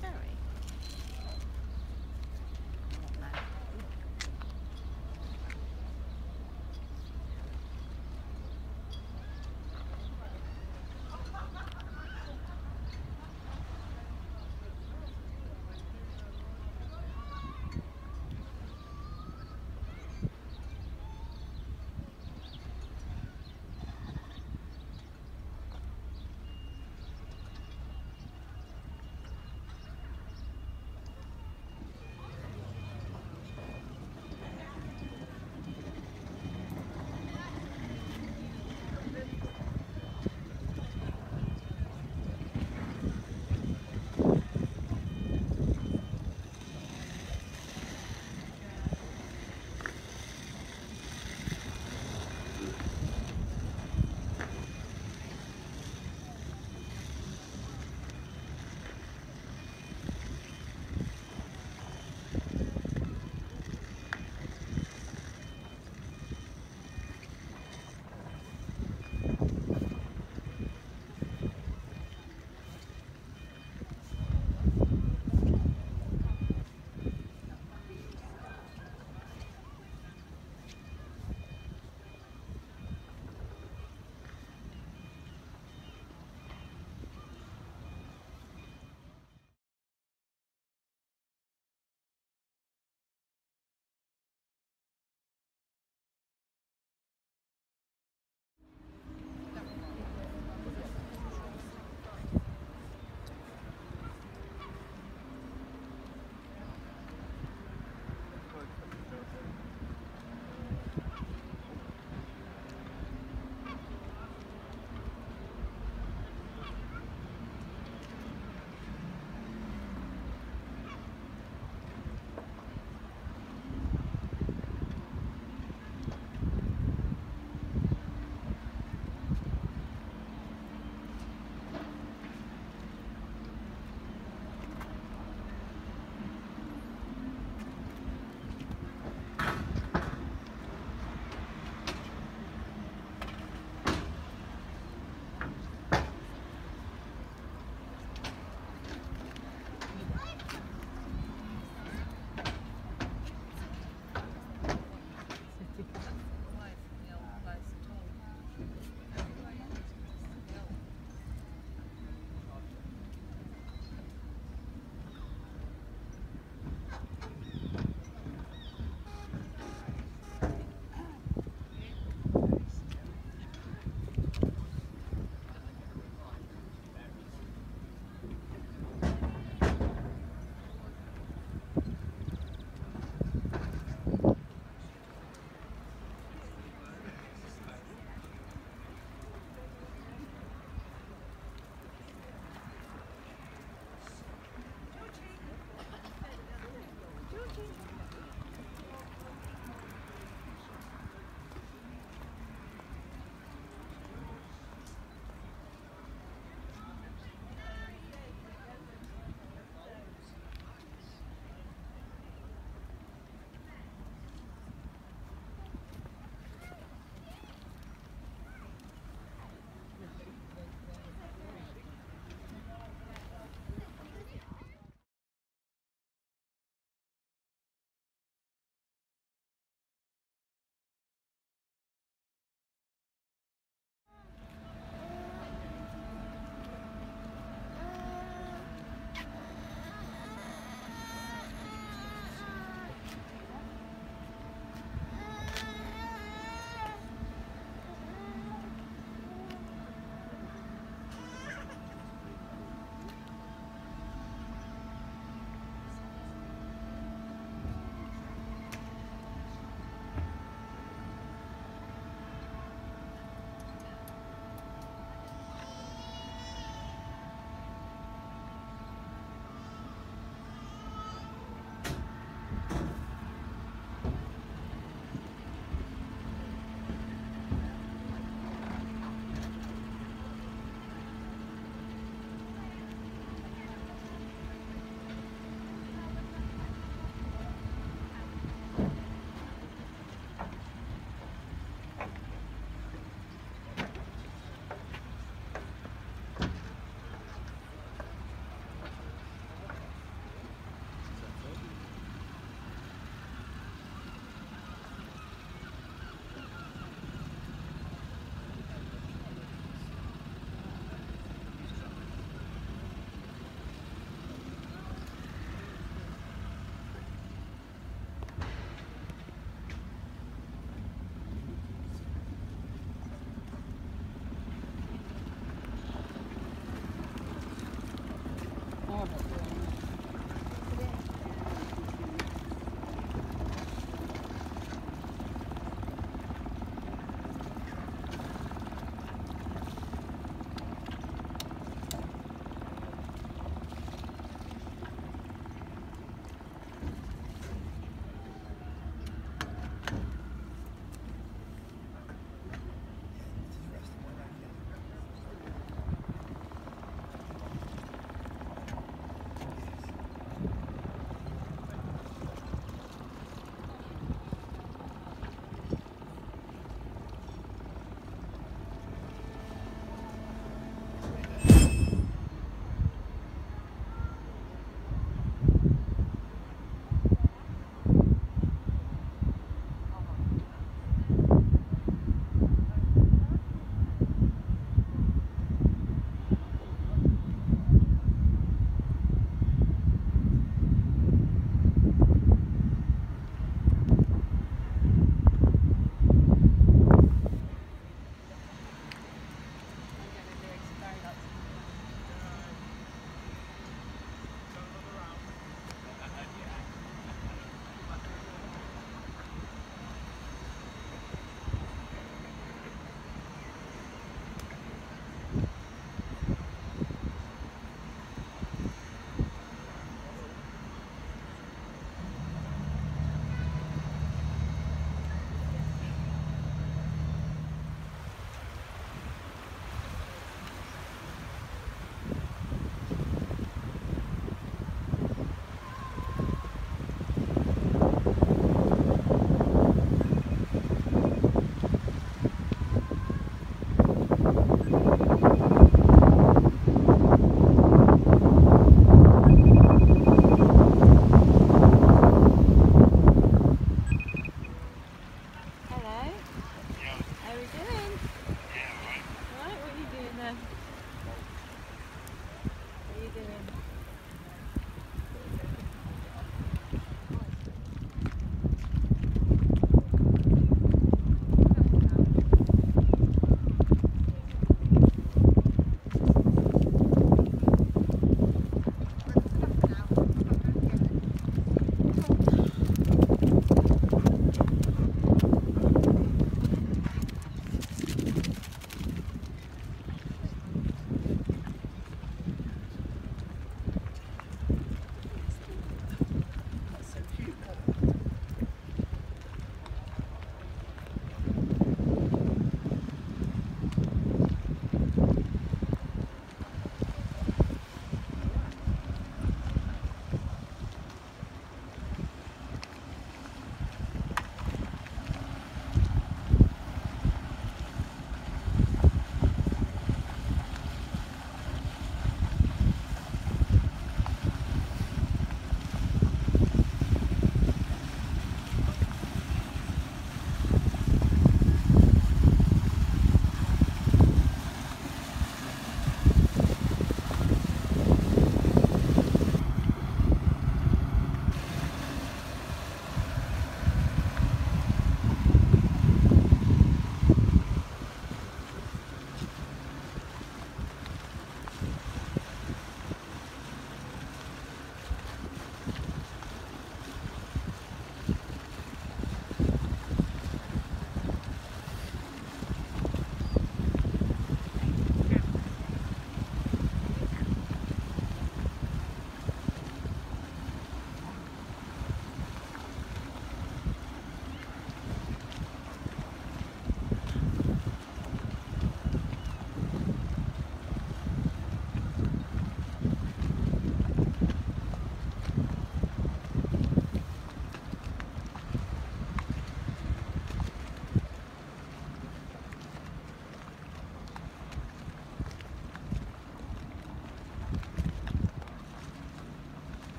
carry.